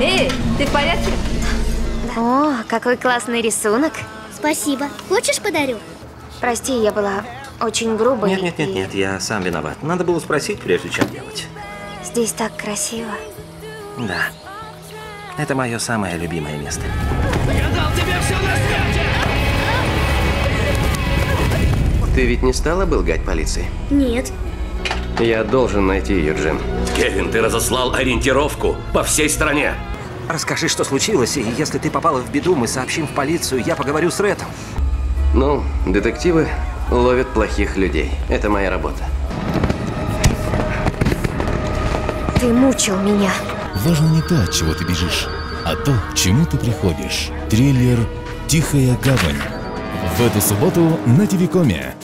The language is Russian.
Эй, ты в порядке? О, какой классный рисунок. Спасибо. Хочешь, подарю? Прости, я была очень грубой. Нет, нет, нет, и нет, я сам виноват. Надо было спросить, прежде чем делать. Здесь так красиво. Да. Это мое самое любимое место. Ты ведь не стала бы лгать полиции? Нет. Я должен найти ее, Джин. Кевин, ты разослал ориентировку по всей стране. Расскажи, что случилось, и если ты попала в беду, мы сообщим в полицию, я поговорю с Рэтом. Ну, детективы ловят плохих людей. Это моя работа. Ты мучил меня. Важно не то, от чего ты бежишь, а то, к чему ты приходишь. Триллер «Тихая гавань». В эту субботу на Тивикоме.